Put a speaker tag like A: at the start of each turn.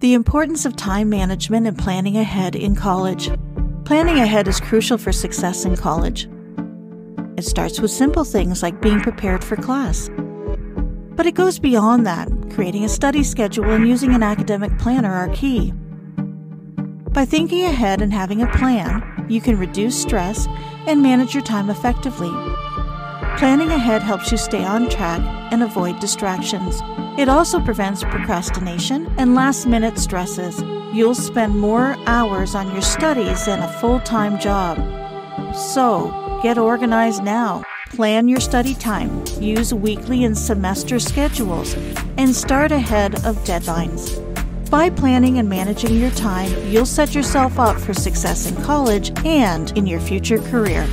A: The importance of time management and planning ahead in college. Planning ahead is crucial for success in college. It starts with simple things like being prepared for class. But it goes beyond that. Creating a study schedule and using an academic planner are key. By thinking ahead and having a plan, you can reduce stress and manage your time effectively. Planning ahead helps you stay on track and avoid distractions. It also prevents procrastination and last minute stresses. You'll spend more hours on your studies than a full time job. So, get organized now. Plan your study time, use weekly and semester schedules, and start ahead of deadlines. By planning and managing your time, you'll set yourself up for success in college and in your future career.